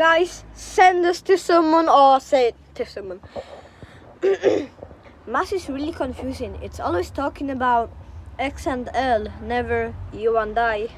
guys, send us to someone or say it to someone. Mass is really confusing. It's always talking about X and L, never you and I.